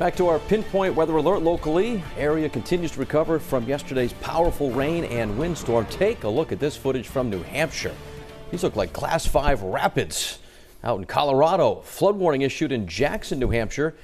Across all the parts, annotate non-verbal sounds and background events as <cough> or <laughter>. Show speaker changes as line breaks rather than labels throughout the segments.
Back to our pinpoint weather alert locally. Area continues to recover from yesterday's powerful rain and windstorm. Take a look at this footage from New Hampshire. These look like class 5 rapids. Out in Colorado, flood warning issued in Jackson, New Hampshire.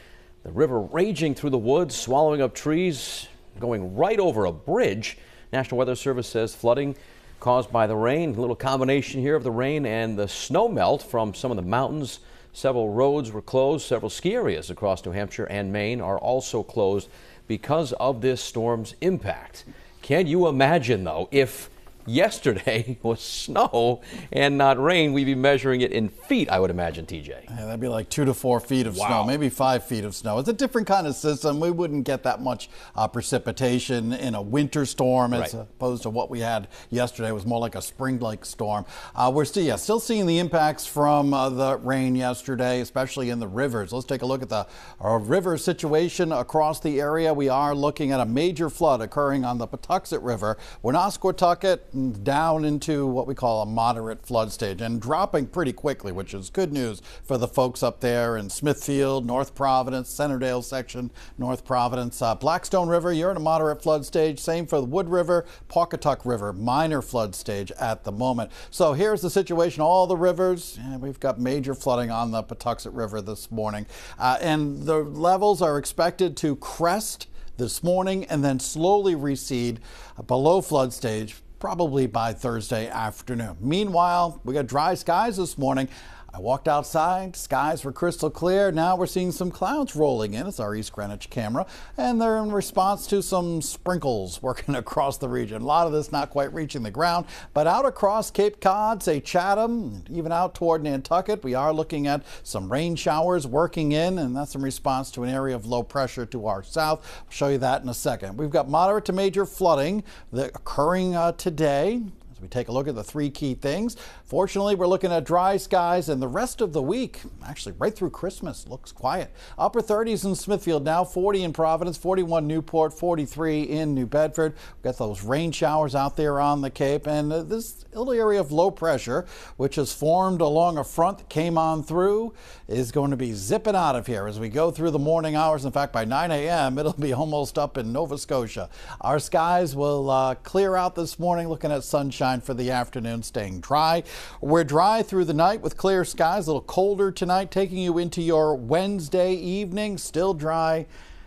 The river raging through the woods, swallowing up trees, going right over a bridge. National Weather Service says flooding caused by the rain. A little combination here of the rain and the snow melt from some of the mountains Several roads were closed. Several ski areas across New Hampshire and Maine are also closed because of this storm's impact. Can you imagine, though, if yesterday <laughs> was snow and not rain, we'd be measuring it in feet, I would imagine, TJ.
Yeah, that'd be like two to four feet of wow. snow, maybe five feet of snow. It's a different kind of system. We wouldn't get that much uh, precipitation in a winter storm as right. opposed to what we had yesterday. It was more like a spring-like storm. Uh, we're still, yeah, still seeing the impacts from uh, the rain yesterday, especially in the rivers. Let's take a look at the uh, river situation across the area. We are looking at a major flood occurring on the Pawtuxet River. We're not Woonasquatucket down into what we call a moderate flood stage and dropping pretty quickly, which is good news for the folks up there in Smithfield, North Providence, Centredale section, North Providence. Uh, Blackstone River, you're in a moderate flood stage. Same for the Wood River, Pawcatuck River, minor flood stage at the moment. So here's the situation. All the rivers, yeah, we've got major flooding on the Pawtuxet River this morning. Uh, and the levels are expected to crest this morning and then slowly recede below flood stage probably by Thursday afternoon. Meanwhile, we got dry skies this morning. I walked outside, skies were crystal clear. Now we're seeing some clouds rolling in. It's our East Greenwich camera, and they're in response to some sprinkles <laughs> working across the region. A lot of this not quite reaching the ground, but out across Cape Cod, say Chatham, even out toward Nantucket, we are looking at some rain showers working in, and that's in response to an area of low pressure to our south. I'll show you that in a second. We've got moderate to major flooding occurring uh, today. As we take a look at the three key things, fortunately, we're looking at dry skies and the rest of the week, actually right through Christmas, looks quiet. Upper 30s in Smithfield now, 40 in Providence, 41 Newport, 43 in New Bedford. We've got those rain showers out there on the Cape and uh, this little area of low pressure, which has formed along a front that came on through, is going to be zipping out of here as we go through the morning hours. In fact, by 9 a.m., <laughs> it'll be almost up in Nova Scotia. Our skies will uh, clear out this morning, looking at sunshine sunshine for the afternoon, staying dry. We're dry through the night with clear skies, a little colder tonight, taking you into your Wednesday evening, still dry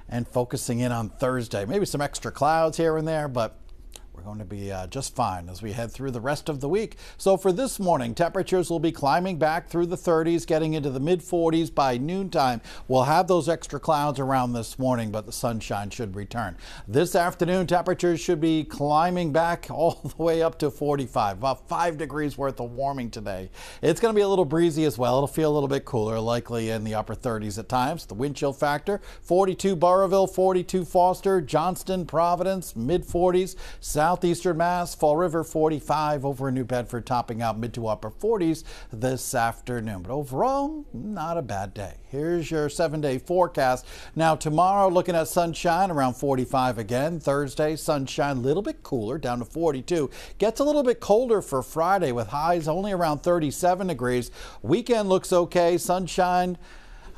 and focusing in on Thursday. Maybe some extra clouds here and there, but we're going to be uh, just fine as we head through the rest of the week. So for this morning, temperatures will be climbing back through the 30s, getting into the mid 40s by noontime. We'll have those extra clouds around this morning, but the sunshine should return. This afternoon, temperatures should be climbing back <laughs> all the way up to 45, about five degrees worth of warming today. It's going to be a little breezy as well. It'll feel a little bit cooler, likely in the upper 30s at times. The wind chill factor 42 Burrillville, 42 Foster, Johnston, Providence, mid 40s, South Southeastern Mass, Fall River 45 over in New Bedford, topping out mid to upper 40s this afternoon. But overall, not a bad day. Here's your seven day forecast. Now, tomorrow, looking at sunshine around 45 again. Thursday, sunshine a little bit cooler, down to 42. Gets a little bit colder for Friday with highs only around 37 degrees. Weekend looks okay, sunshine.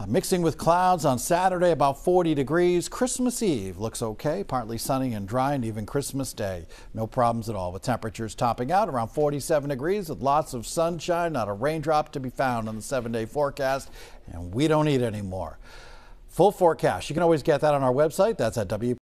Uh, mixing with clouds on Saturday, about 40 degrees. Christmas Eve looks okay, partly sunny and dry, and even Christmas Day. No problems at all with temperatures topping out around 47 degrees with lots of sunshine, not a raindrop to be found on the seven day forecast, and we don't need any more. Full forecast. You can always get that on our website. That's at W.